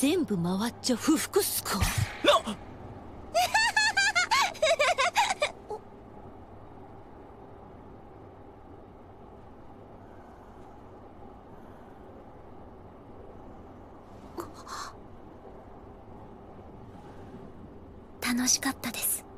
全部回っちゃ不服っすか？な楽しかったです。